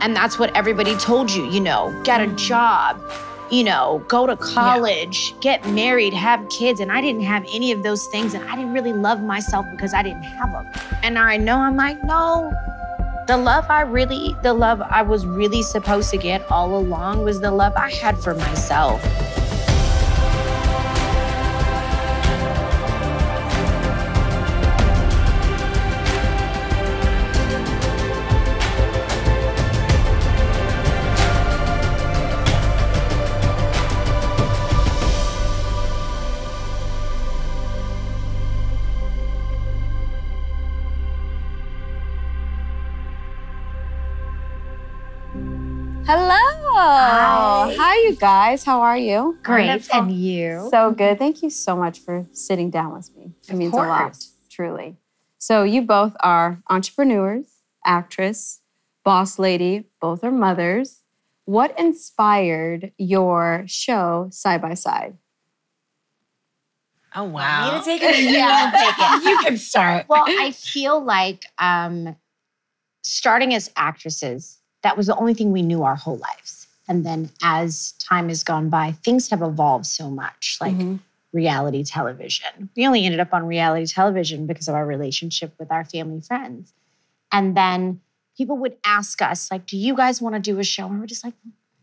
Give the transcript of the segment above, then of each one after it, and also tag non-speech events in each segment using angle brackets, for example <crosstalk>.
And that's what everybody told you, you know, get a job, you know, go to college, get married, have kids. And I didn't have any of those things. And I didn't really love myself because I didn't have them. And now I know I'm like, no, the love I really, the love I was really supposed to get all along was the love I had for myself. You guys. How are you? Great. Wonderful. And you? So good. Thank you so much for sitting down with me. It Of means a lot, truly. So, you both are entrepreneurs, actress, boss lady, both are mothers. What inspired your show side by side? Oh Me wow. to take it. You Yeah. want take it. <laughs> you can start. well, I feel like um, starting as actresses, that was the only thing we knew our whole lives. And then as time has gone by, things have evolved so much, like Mhm. reality television. We only ended up on reality television because of our relationship with our family friends. And then people would ask us, like, do you guys want to do a show? And we're just like,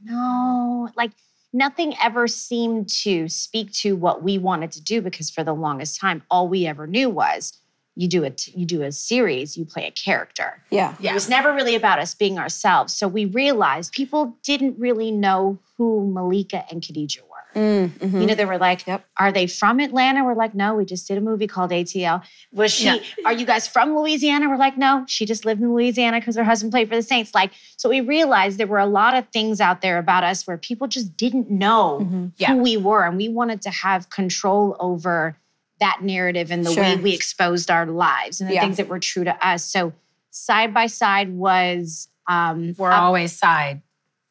no. Like, nothing ever seemed to speak to what we wanted to do because for the longest time, all we ever knew was you do it, you do a series, you play a character. Yeah. Yeah. It was never really about us being ourselves. So we realized people didn't really know who Malika and Khadijah were. Mm, mhm. You know, they were like, Yep. "Are they from Atlanta?" We're like, "No, we just did a movie called ATL." Was she? Yeah. Are you guys from Louisiana? We're like, "No, she just lived in Louisiana because her husband played for the Saints." Like, so we realized there were a lot of things out there about us where people just didn't know Mhm. Yeah. who we were, and we wanted to have control over that narrative and the way we exposed our lives and the Yeah. things that were true to us. So, side by side was. Um, We're always side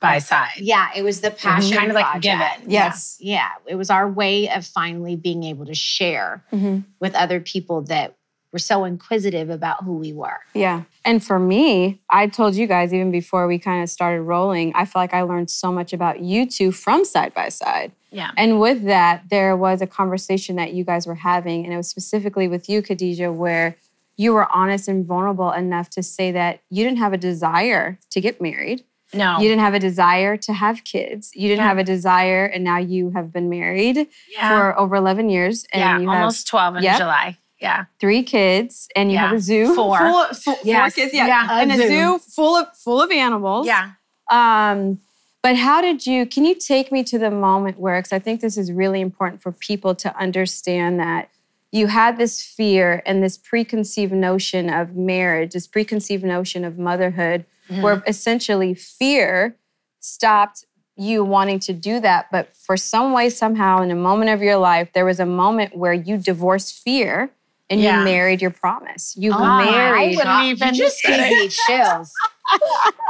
by side. yeah, it was the passion Kind of like project. given. Yes. Yeah, it was our way of finally being able to share Mhm. with other people that were so inquisitive about who we were. Yeah. And for me, I told you guys even before we kind of started rolling, I feel like I learned so much about you two from side by side. Yeah. And with that, there was a conversation that you guys were having, and it was specifically with you, Khadijah, where you were honest and vulnerable enough to say that you didn't have a desire to get married. No. You didn't have a desire to have kids. You didn't Yeah. have a desire, and now you have been married yeah. for over 11 years. And yeah. you Almost 12 in Yep. July. Yeah. three kids, and you have a zoo. Four. Full, full, Four kids, yeah. Yeah, and a zoo. zoo full of full of animals. Yeah. Um, but how did you, can you take me to the moment where, because I think this is really important for people to understand that you had this fear and this preconceived notion of marriage, this preconceived notion of motherhood, Mm-hmm. where essentially fear stopped you wanting to do that. But for some way, somehow, in a moment of your life, there was a moment where you divorced fear and Yeah. you married your promise. You Oh my married. wouldn't even you just say gave it. me <laughs> chills.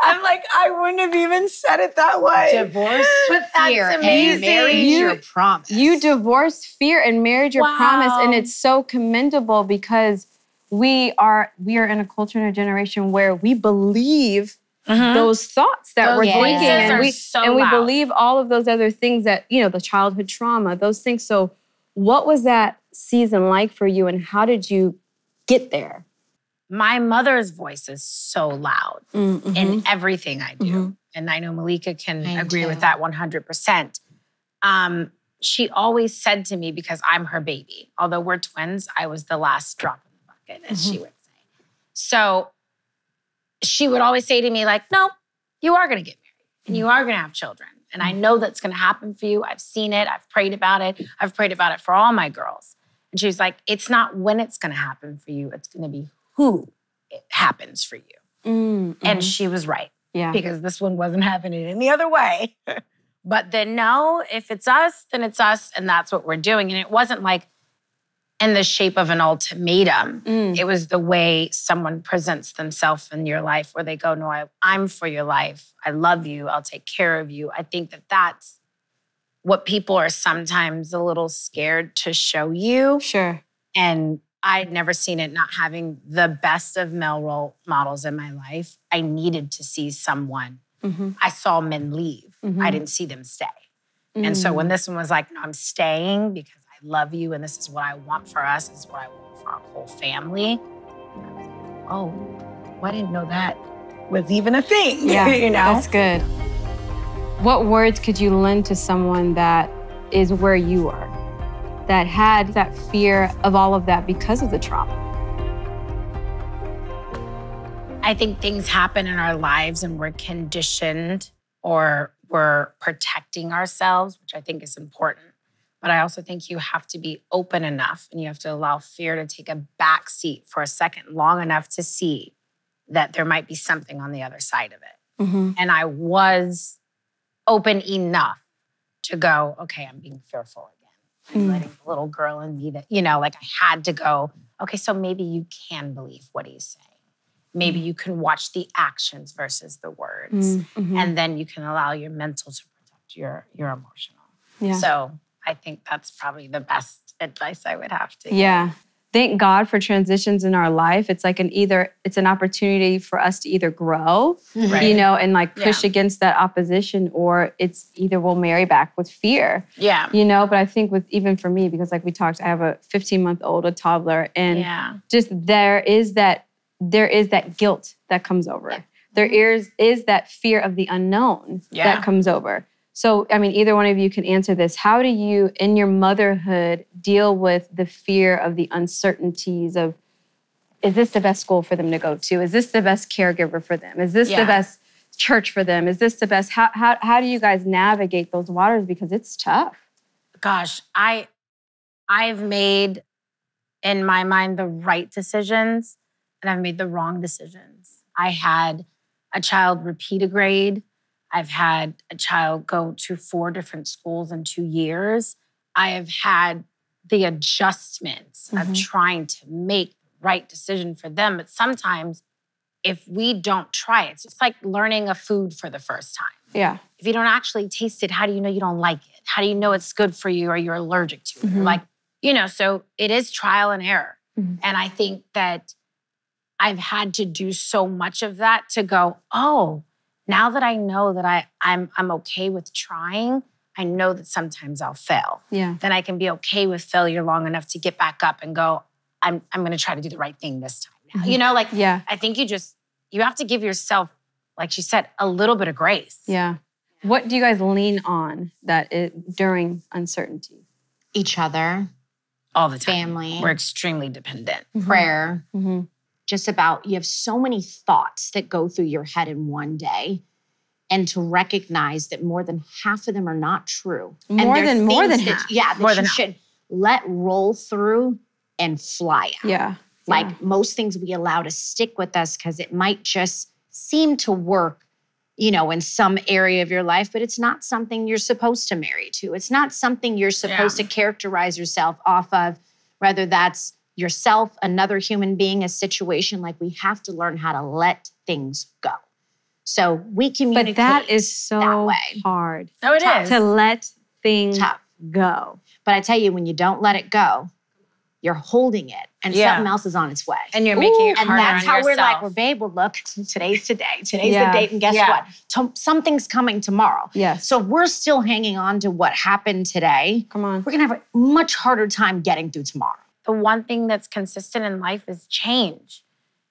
I'm like, I wouldn't have even said it that way. Divorce But that's fear and married You- your promise. You divorced fear and married your promise, and it's so commendable because we are we are in a culture and a generation where we believe Mhm. those thoughts that Those we're thinking, and we so and we believe all of those other things that you know the childhood trauma, those things. So, what was that season like for you, and how did you get there? My mother's voice is so loud Mm-hmm. in everything I do. Mhm. And I know Malika can Mine agree too. with that 100%. Um, she always said to me, because I'm her baby, although we're twins, I was the last drop in the bucket, as she would say. So she would always say to me, like, no, you are going to get married and you are going to have children. And I know that's going to happen for you. I've seen it. I've prayed about it. I've prayed about it for all my girls. And she was like, it's not when it's going to happen for you, it's going to be who it happens for you. Mm-hmm. And she was right yeah, because this one wasn't happening any other way. <laughs> but then, no, if it's us, then it's us. And that's what we're doing. And it wasn't like in the shape of an ultimatum. Mm. It was the way someone presents themselves in your life where they go, No, I, I'm for your life. I love you. I'll take care of you. I think that that's what people are sometimes a little scared to show you. sure. And I'd never seen it not having the best of male role models in my life. I needed to see someone Mhm. I saw men leave. I Mhm. didn't see them stay. And so Mm. when this one was like, no, I'm staying because I love you and this is what I want for us, this is what I want for our whole family. I was like, oh, well, I didn't know that was even a thing. <laughs> Yeah, you know? that's good. What words could you lend to someone that is where you are, that had that fear of all of that because of the trauma? I think things happen in our lives and we're conditioned or we're protecting ourselves, which I think is important. But I also think you have to be open enough and you have to allow fear to take a back seat for a second long enough to see that there might be something on the other side of it. Mm-hmm. And I was open enough to go, okay, I'm being fearful again. I'm Mm. letting the little girl in me that, you know, like I had to go, okay, so maybe you can believe what he's saying. Maybe Mm. you can watch the actions versus the words. Mm-hmm. And then you can allow your mental to protect your your emotional. yeah. So I think that's probably the best advice I would have to give. Yeah. Thank God for transitions in our life. It's like an either, it's an opportunity for us to either grow, mm-hmm. Right. you know, and like push Yeah. against that opposition, or it's either we'll marry back with fear, Yeah. you know. But I think with even for me, because like we talked, I have a 15 month old, a toddler, and Yeah. just there is that there is that guilt that comes over. Yeah. There is is that fear of the unknown Yeah. that comes over. So, I mean, either one of you can answer this. How do you, in your motherhood, deal with the fear of the uncertainties of is this the best school for them to go to? Is this the best caregiver for them? Is this Yeah. the best church for them? Is this the best? How, how, how do you guys navigate those waters? Because it's tough. gosh, I I've made in my mind the right decisions and I've made the wrong decisions. I had a child repeat a grade. I've had a child go to four different schools in 2 years. I have had the adjustments of Mhm. trying to make the right decision for them, but sometimes if we don't try it, it's just like learning a food for the first time Yeah. if you don't actually taste it, how do you know you don't like it? How do you know it's good for you or you're allergic to it? Mhm. Like, you know, so it is trial and error. Mhm. And I think that I've had to do so much of that to go, oh, now that I know that I, I'm I'm okay with trying, I know that sometimes I'll fail. Yeah. Then I can be okay with failure long enough to get back up and go, I'm I'm gonna try to do the right thing this time now. Mhm. You know, like Yeah. I think you just you have to give yourself, like she said, a little bit of grace. Yeah. What do you guys lean on that it, during uncertainty? Each other, all the time. family, We're extremely dependent. prayer. Mm-hmm. Just about you have so many thoughts that go through your head in one day and to recognize that more than half of them are not true More than- more than that- half. yeah that More you than half. should let roll through and fly out Yeah. like Yeah. most things we allow to stick with us because it might just seem to work you know in some area of your life but it's not something you're supposed to marry to it's not something you're supposed to characterize yourself off of whether that's yourself another human being a situation like we have to learn how to let things go so we communicate But that is so way. hard No, it Tough. is. to let things tough go. but i tell you when you don't let it go you're holding it and Yeah. something else is on its way and you're making it and harder that's on how we're like, yourself. well, babe, well, look, today's today. Today's Yeah. the date. And guess Yeah. what? To- something's coming tomorrow. Yes. So we're still hanging on to what happened today, come on. we're going to have a much harder time getting through tomorrow. The one thing that's consistent in life is change.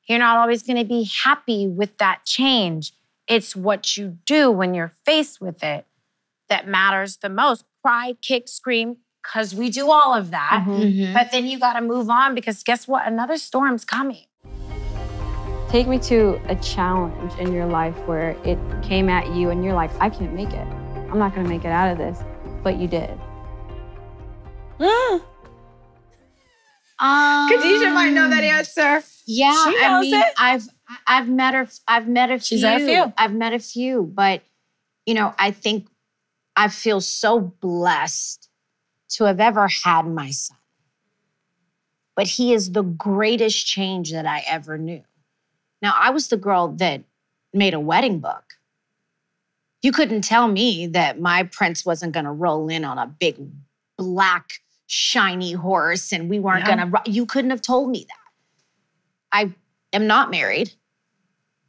You're not always going to be happy with that change. It's what you do when you're faced with it that matters the most. Cry, kick, scream, because we do all of that. Mhm. But then you got to move on because guess what? Another storm's coming. Take me to a challenge in your life where it came at you and you're like, I can't make it. I'm not going to make it out of this. But you did. <gasps> <gasps> Um, Khadijah might know that answer. Yeah, She I knows mean, it. I've I've met a I've met a few. She's met a few. I've met a few, but you know, I think I feel so blessed to have ever had my son. But he is the greatest change that I ever knew. Now, I was the girl that made a wedding book. You couldn't tell me that my prince wasn't going to roll in on a big black shiny horse and we weren't Yeah. going to you couldn't have told me that. I am not married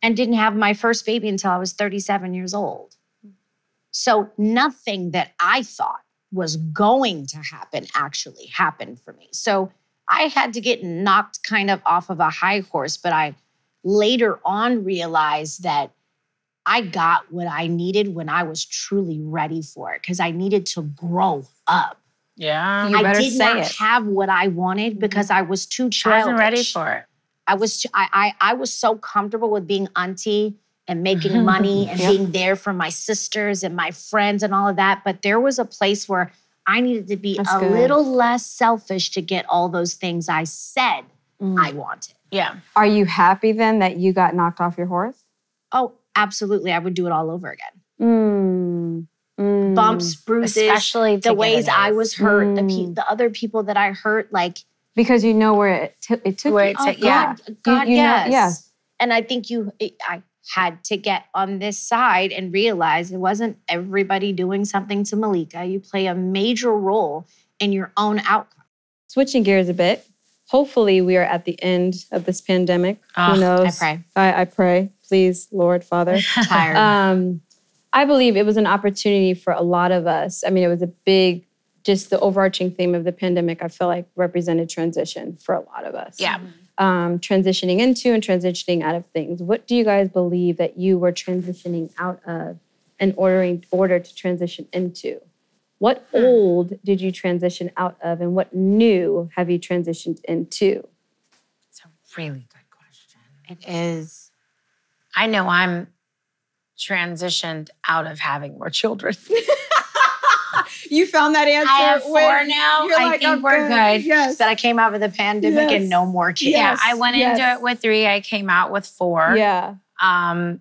and didn't have my first baby until I was 37 years old. So nothing that I thought was going to happen actually happened for me. So I had to get knocked kind of off of a high horse, but I later on realized that I got what I needed when I was truly ready for it because I needed to grow up. Yeah. You I better did say not it. Mm-hmm. have what I wanted because I was too She childish. wasn't ready for it. I was too- I, I I was so comfortable with being auntie and making <laughs> money and Yep. being there for my sisters and my friends and all of that. But there was a place where I needed to be That's a good. little less selfish to get all those things I said Mm. I wanted. Yeah. Are you happy then that you got knocked off your horse? Oh, absolutely. I would do it all over again. Mm. Mm. Bumps, bruises, Especially the ways I was hurt, the pe- Mm. the other people that I hurt, like because you know where it, t- it took Where you. it oh took- yeah. God, God, you know- yes, yes. And I think you, it, I had to get on this side and realize it wasn't everybody doing something to Malika. You play a major role in your own outcome. Switching gears a bit. Hopefully, we are at the end of this pandemic. Ah, Who knows? I pray. I, I pray, please, Lord, Father. <laughs> Tired. um, I believe it was an opportunity for a lot of us. I mean, it was a big, just the overarching theme of the pandemic, I feel like represented transition for a lot of us. Yeah. Um, transitioning into and transitioning out of things. What do you guys believe that you were transitioning out of and ordering order to transition into? What Hmm. old did you transition out of and what new have you transitioned into? It's a really good question. it is. I know I'm transitioned out of having more children. <laughs> You found that answer. I have four now. I like, think we're good. Yes. That I came out of the pandemic Yes. and no more kids. Yeah, I went into it with three. I came out with four. Yeah. Um,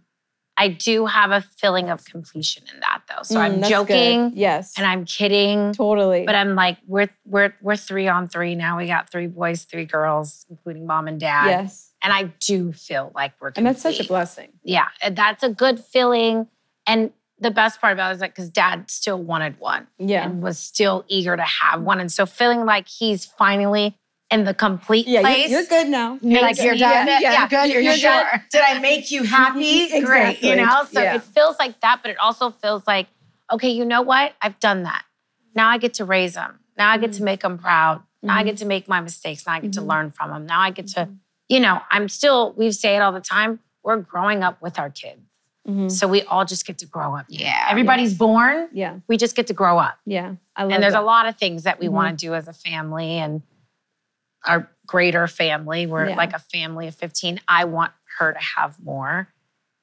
I do have a feeling of completion in that though. So Mm, I'm joking good. Yes. and I'm kidding. totally. But I'm like, we're we're we're three on three now. We got three boys, three girls, including mom and dad. yes. And I do feel like we're complete. And that's such a blessing. Yeah, that's a good feeling. And the best part about it is like because dad still wanted one Yeah. and was still eager to have one. And so feeling like he's finally in the complete Yeah, place. you're, you're good now. You're like, you're done? yeah, Yeah, good. You're, you're sure. good. Did I make you happy? <laughs> Great, you know? So Yeah. it feels like that, but it also feels like, okay, you know what? I've done that. Now I get to raise them. Now I get Mm-hmm. to make them proud. Now I get to make my mistakes. Now I get to Mhm. learn from them. Now I get to, Mm-hmm. You know, I'm still, we say it all the time, we're growing up with our kids. Mhm. So we all just get to grow up. Yeah. Everybody's born, Yeah. we just get to grow up. Yeah. I love And there's that. a lot of things that we Mhm. want to do as a family and our greater family. We're Yeah. like a family of 15. I want her to have more.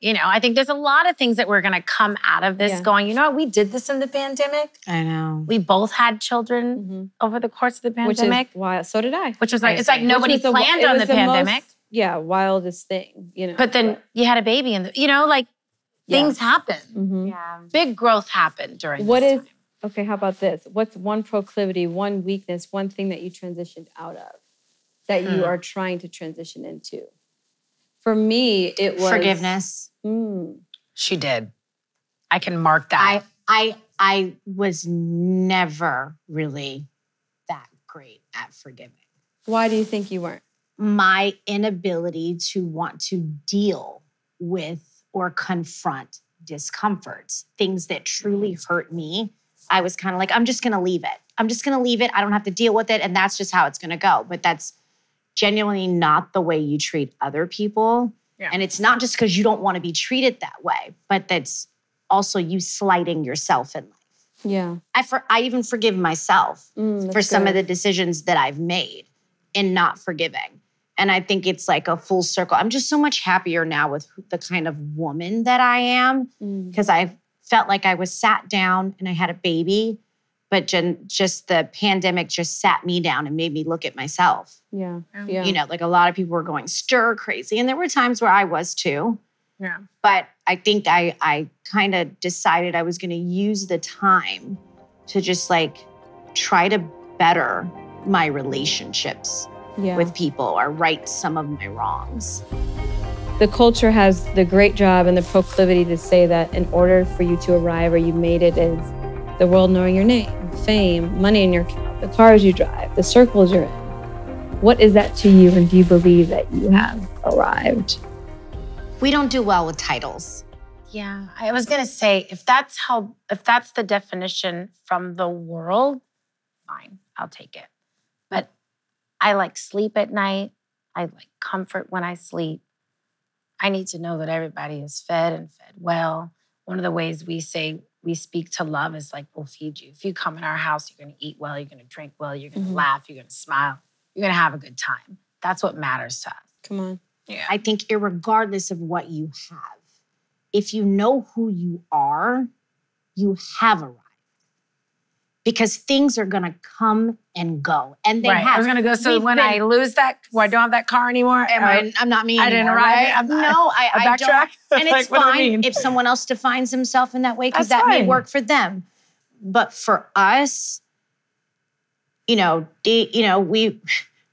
You know, I think there's a lot of things that we're going to come out of this Yeah. going, you know what? We did this in the pandemic. I know. We both had children Mhm. over the course of the pandemic. Which pandemic, is why. So did I. which, was like, it's like nobody Which was the planned it on was the, most- pandemic. yeah, wildest thing. You know. but then you had a baby and, you know, like Yeah. things happen. Mhm. Yeah. Big growth happened during What this is- time. Okay, how about this? What's one proclivity, one weakness, one thing that you transitioned out of that you Hmm. are trying to transition into? For me, it was Forgiveness. Mm, She did. I can mark that. I I I was never really that great at forgiving. why do you think you weren't? My inability to want to deal with or confront discomforts, things that truly hurt me. I was kind of like, I'm just going to leave it. I'm just going to leave it. I don't have to deal with it. And that's just how it's going to go. But that's genuinely not the way you treat other people. Yeah. And it's not just because you don't want to be treated that way, but that's also you slighting yourself in life. Yeah. I, for, I even forgive myself Mm, for some of the decisions that I've made in not forgiving. And I think it's like a full circle. I'm just so much happier now with the kind of woman that I am Mm, because I felt like I was sat down and I had a baby, but gen- just the pandemic just sat me down and made me look at myself. yeah. Yeah. Yeah. You know, like a lot of people were going stir crazy, and there were times where I was too. yeah. But I think I I kind of decided I was going to use the time to just like try to better my relationships yeah. with people or right some of my wrongs. the culture has the great job and the proclivity to say that in order for you to arrive or you made it is the world knowing your name, fame, money in your account, the cars you drive, the circles you're in. What is that to you, and do you believe that you have arrived? We don't do well with titles. Yeah, I was gonna say if that's how if that's the definition from the world, fine, I'll take it. But I like sleep at night. I like comfort when I sleep. I need to know that everybody is fed and fed well. One of the ways we say we speak to love is like we'll feed you. If you come in our house, you're gonna eat well, you're gonna drink well, you're gonna Mhm. laugh, you're gonna smile, you're gonna have a good time. That's what matters to us. Come on. Yeah. I think, regardless of what you have, if you know who you are, you have arrived. Because things are going to come and go. And they right. have. I was gonna go. So We've when been- I lose that, when I don't have that car anymore, Am I, oh, I'm not me I didn't arrive. right? I'm- no, I, I I don't. backtrack. <laughs> And <laughs> it's Like, I fine mean? if someone else defines himself in that way because that may work for them. But for us, you know, you know, we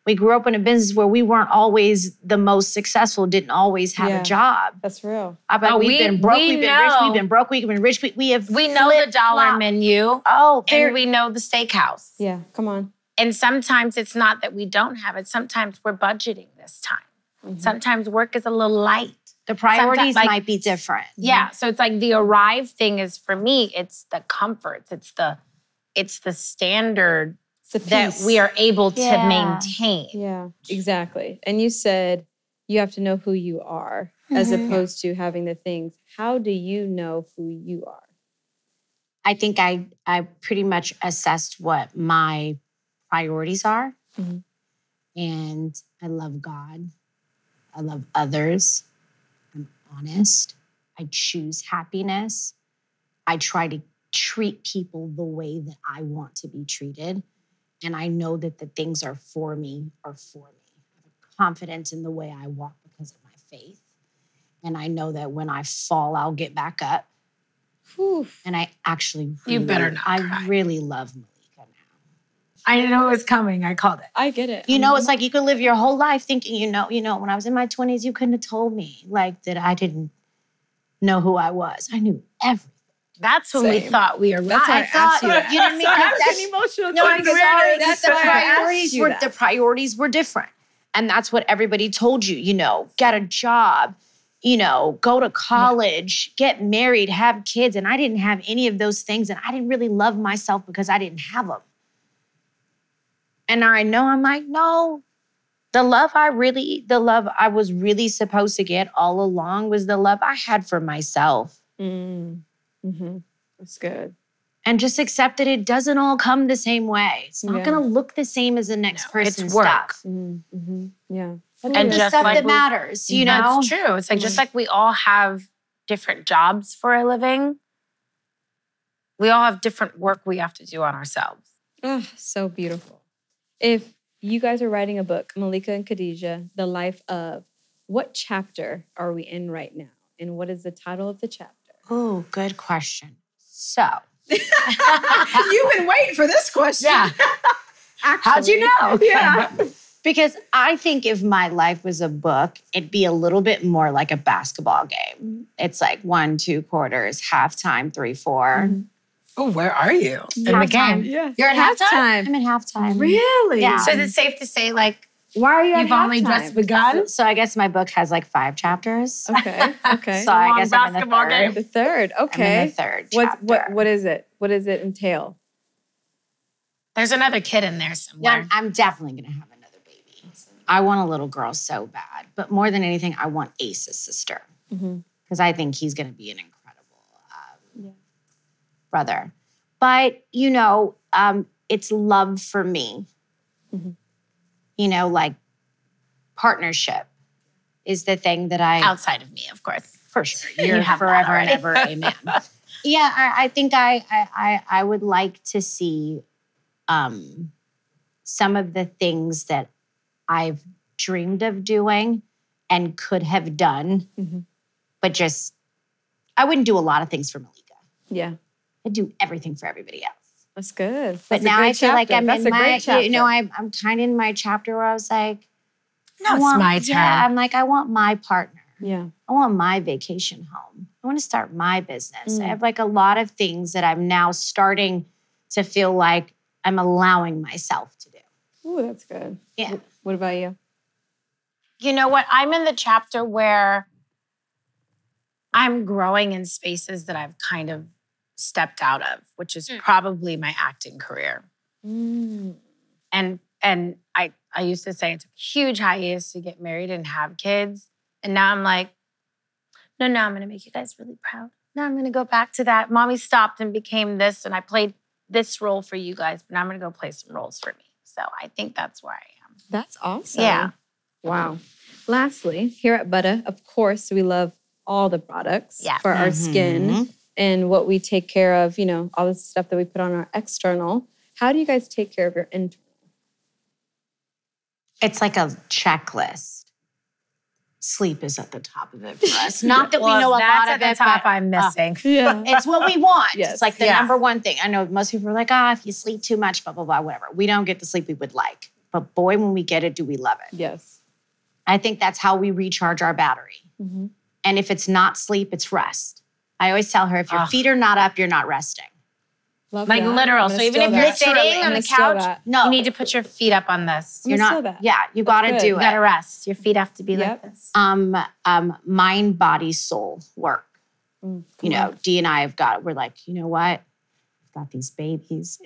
we grew up in a business where we weren't always the most successful, didn't always have Yeah. a job. That's real. I bet Oh, we've we- been broke, we we have been rich, we've been broke, we've been rich. We, we have we know the dollar flip-flop. menu, Oh, and we know the steakhouse. Yeah. Come on. And sometimes it's not that we don't have it. Sometimes we're budgeting this time. Mhm. Sometimes work is a little light. the priorities like- might be different. Yeah. So it's like the arrive thing is for me, it's the comforts. It's the it's the standard It's a that we are able to maintain. Yeah, exactly. And you said you have to know who you are as Mhm. opposed to having the things. How do you know who you are? I think I I pretty much assessed what my priorities are. Mhm. And I love God. I love others. I'm honest. I choose happiness. I try to treat people the way that I want to be treated. And I know that the things are for me are for me. I have confidence in the way I walk because of my faith. And I know that when I fall, I'll get back up. Whew. And I actually You better really- not I cry. really love Malika now. I knew it was coming. I called it. I get it. You I know, it's mm-hmm. like you could live your whole life thinking, you know, you know, when I was in my 20s, you couldn't have told me like that I didn't know who I was. I knew everything. That's when we thought thknow we arrived. That's why I, I thought- you. that. you know what I mean? Sorry, I Because getting emotional. No, trying to because get out of that's this, the I asked priorities you were that. the priorities were different. And that's what everybody told you, you know, get a job, you know, go to college, get married, have kids. And I didn't have any of those things. And I didn't really love myself because I didn't have them. And now I know I'm like, no, the love I really, the love I was really supposed to get all along was the love I had for myself. Mm. Hmm That's good. And just accept that it doesn't all come the same way. It's not Yeah. going to look the same as the next No, it's person's work. stuff. Mm-hmm. Yeah. And, And the just stuff like that we- matters, you know? That's true. It's like just like we all have different jobs for a living, we all have different work we have to do on ourselves. Oh, so beautiful. If you guys are writing a book, Malika and Khadijah, The Life of, what chapter are we in right now? And what is the title of the chapter? Oh, good question. So, <laughs> You've been waiting for this question. Yeah. How'd you know? Yeah. <laughs> because I think if my life was a book, it'd be a little bit more like a basketball game. It's like one, two quarters, halftime, three, four. Mhm. Oh, where are you in the Halftime. game? Yeah. You're at halftime? I'm at halftime. Really? Yeah. So is it safe to say like Why are you you've only halftime? just begun? So I guess my book has like five chapters. <laughs> Okay. Okay. <laughs> So I guess I'm in the third. game. the third. I'm in Okay. the third What's chapter. what what is it? What does it entail? There's another kid in there somewhere. I'm, I'm definitely gonna have another baby. I want a little girl so bad, but more than anything, I want Ace's sister Mm-hmm. because I think he's gonna be an incredible um, Yeah. brother. But you know, um, it's love for me. Mhm. You know, like partnership is the thing that I Outside of me, of course. for sure. <laughs> You You're have forever and ever, amen. <laughs> yeah, I, I think I, I I would like to see um, some of the things that I've dreamed of doing and could have done, Mhm. but just I wouldn't do a lot of things for Malika. Yeah. I'd do everything for everybody else. That's good. But That's a now good I feel like. I'm That's in my, chapter. you know, I'm, I'm kind of in my chapter where I was like, No, I it's want- my turn. Yeah, I'm like, I want my partner. yeah. I want my vacation home. I want to start my business. I Mm. have like a lot of things that I'm now starting to feel like I'm allowing myself to do. Oh, that's good. Yeah. What about you? you know what? I'm in the chapter where I'm growing in spaces that I've kind of stepped out of, which is Mm. probably my acting career. And and I I used to say it's a huge hiatus to get married and have kids. And now I'm like, no, no, I'm gonna make you guys really proud. Now I'm gonna go back to that. Mommy stopped and became this, and I played this role for you guys, but now I'm gonna go play some roles for me. So I think that's where I am. That's awesome. Yeah. Wow. Lastly, here at Butter, of course, we love all the products Yes. for our Mhm. skin and what we take care of, you know, all the stuff that we put on our external. How do you guys take care of your internal? It's like a checklist. Sleep is at the top of it for us. <laughs> Not that we know a that's lot at of the it, top but I'm missing. <laughs> Yeah. <laughs> it's what we want. Yes. It's like the Yeah. number one thing. I know most people are like, ah, if you sleep too much, blah, blah, blah, whatever. We don't get the sleep we would like. But boy, when we get it, do we love it. yes. I think that's how we recharge our battery. Mhm. And if it's not sleep, it's rest. I always tell her if your Ugh. feet are not up, you're not resting. Love Like that. literal. So even if you're that. sitting on the couch. No, you need to put your feet up on this. I'm you're not. steal that. Yeah, you That's got to good. do You gotta rest. Your feet have to be Yep. like this. um, um, mind, body, soul work. Mm, You know, D and I have got. We're like, you know what? We've got these babies.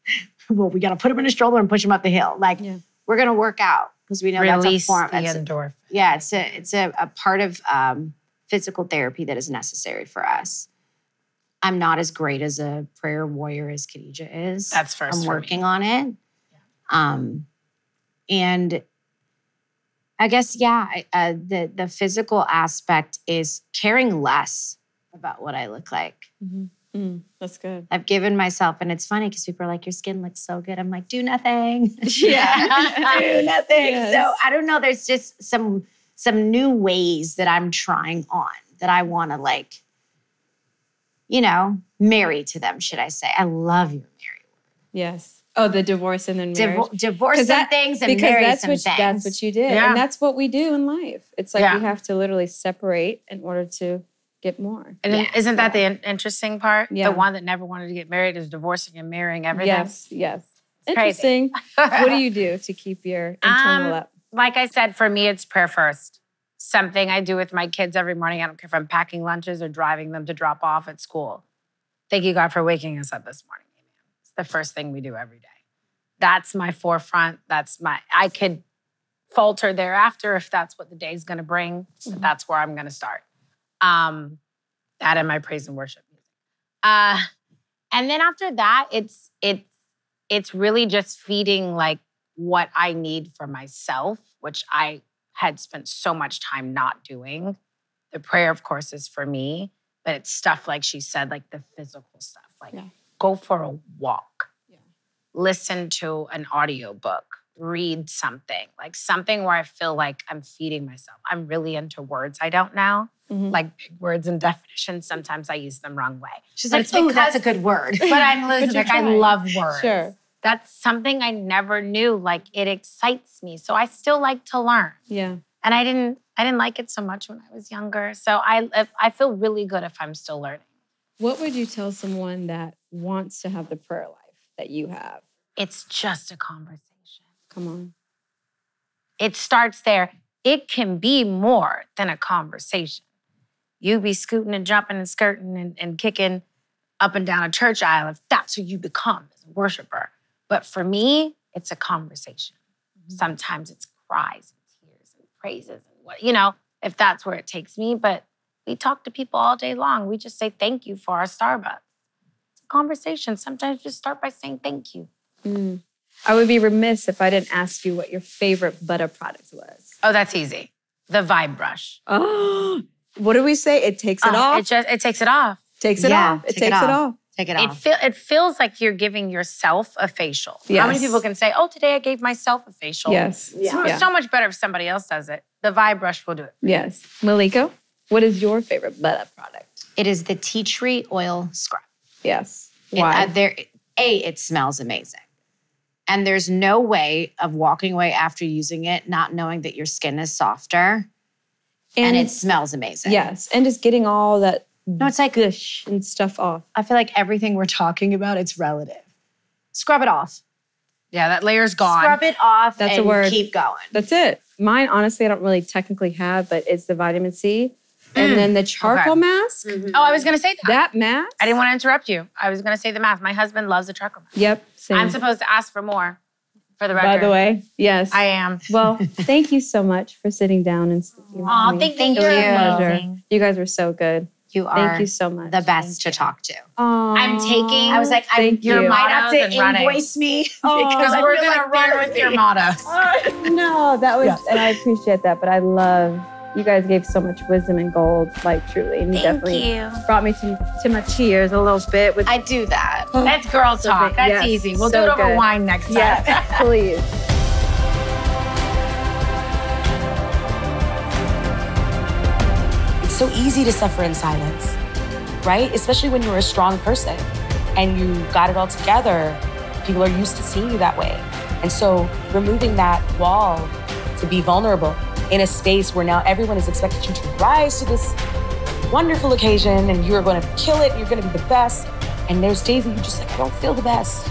<laughs> well, we got to put them in a stroller and push them up the hill. Like, Yeah. we're gonna work out because we know Release that's a form. the It's a- endorphin. yeah, it's a it's a, a part of um, physical therapy that is necessary for us. I'm not as great as a prayer warrior as Khadijah is. That's first. I'm for me. working on it. Um, and I guess yeah, I- uh, the the physical aspect is caring less about what I look like. Mhm. Mm, that's good. I've given myself, and it's funny because people are like, "Your skin looks so good." I'm like, "Do nothing." <laughs> Yeah. <laughs> do nothing. Yes. So I don't know. There's just some some new ways that I'm trying on that I want to like, you know, marry to them. Should I say? I love your marry Yes. Oh, the divorce and then marriage. Divo- divorce 'Cause some that- things and because marry that's some what things. that's what you did, Yeah. and that's what we do in life. It's like Yeah. we have to literally separate in order to get more. And Yeah. isn't that the in- interesting part? Yeah. The one that never wanted to get married is divorcing and marrying everything. Yes, yes. It's crazy. Interesting. what do you <laughs> do to keep your internal Um, up? Like I said, for me, it's prayer first. Something I do with my kids every morning. I don't care if I'm packing lunches or driving them to drop off at school. Thank you, God, for waking us up this morning. Amen. It's the first thing we do every day. That's my forefront. That's my, I could falter thereafter if that's what the day's going to bring. but Mhm. That's where I'm going to start. Um, that and my praise and worship music. Uh, and then after that, it's, it's, it's really just feeding like what I need for myself, which I had spent so much time not doing. The prayer, of course, is for me, but it's stuff like she said, like the physical stuff, like Yeah. go for a walk, Yeah. listen to an audiobook, read something, like something where I feel like I'm feeding myself. I'm really into words I don't know, Mhm. like big words and <laughs> definitions. Sometimes I use them wrong way. She's But like, "Oh, that's a good word." But I'm <laughs> But you're Elizabeth. I love words Sure. That's something I never knew. Like it excites me. So I still like to learn. Yeah. And I didn't I didn't like it so much when I was younger. So I I feel really good if I'm still learning. What would you tell someone that wants to have the prayer life that you have? It's just a conversation. Come on. It starts there. It can be more than a conversation. You be scooting and jumping and skirting and, and kicking up and down a church aisle if that's who you become as a worshiper. But for me, it's a conversation. Sometimes it's cries and tears and praises and what, you know, if that's where it takes me. But we talk to people all day long. We just say thank you for our Starbucks. It's a conversation. Sometimes just start by saying thank you. Mm. I would be remiss if I didn't ask you what your favorite butter product was. Oh, that's easy. The Vibe Brush. Oh, <gasps> what do we say? It takes it Oh, off. It just it takes it off. takes it Yeah, off. It take it takes it off. off. Take it It off. feel it feels like you're giving yourself a facial. How many people can say, "Oh, today I gave myself a facial"? Yes. It's Yeah. so much better if somebody else does it. The Vibe Brush will do it. Yes. Malika, what is your favorite butter product? It is the tea tree oil scrub. Yes. It- Why? uh, there, a, it smells amazing. And there's no way of walking away after using it not knowing that your skin is softer and, it smells amazing. yes, and just getting all that Mm. No, it's like gush and stuff off. I feel like everything we're talking about, it's relative. Scrub it off. Yeah, that layer's gone. Scrub it off That's a word. keep going. That's it. Mine, honestly, I don't really technically have, but it's the vitamin C. and mm. then the charcoal Okay. mask. Mm-hmm. Oh, I was gonna say that. That mask. I didn't want to interrupt you. I was gonna say the math. My husband loves the charcoal mask. Yep. Same. I'm supposed to ask for more. For the record, By the way, yes. I am. well, <laughs> thank you so much for sitting down and speaking. with Aw, me. thank, Thank you. you. Pleasure. You guys were so good. You are Thank you so much. the best to talk to. I'm taking- I was like, I, you you. might have to invoice me Oh, <laughs> because we're gonna like run with your mottos. <laughs> no, that was, Yes. and I appreciate that. But I love you guys gave so much wisdom and gold, like truly, and you Thank definitely you. brought me to, to my tears a little bit. With I do that. Oh, That's girl talk. That's yes, easy. We'll so do it over good. wine next time. Yes, please. <laughs> so easy to suffer in silence, right? Especially when you're a strong person and you got it all together. People are used to seeing you that way. And so removing that wall to be vulnerable in a space where now everyone is expecting you to rise to this wonderful occasion and you're going to kill it, you're going to be the best. And there's days that you just like, I don't feel the best.